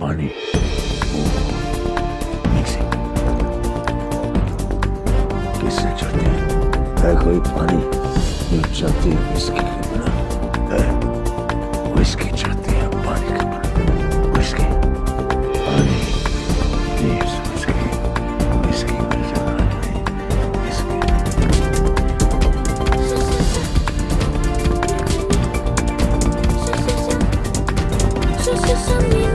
पानी किससे चलती है है कोई पानी जो चलती है विस्की के बिना है विस्की चलती है पानी के बिना विस्की पानी